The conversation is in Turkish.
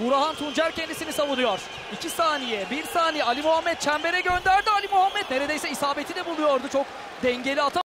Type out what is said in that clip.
Burhan Tuncer kendisini savunuyor. 2 saniye, 1 saniye Ali Muhammed çembere gönderdi. Ali Muhammed neredeyse isabeti de buluyordu. Çok dengeli atan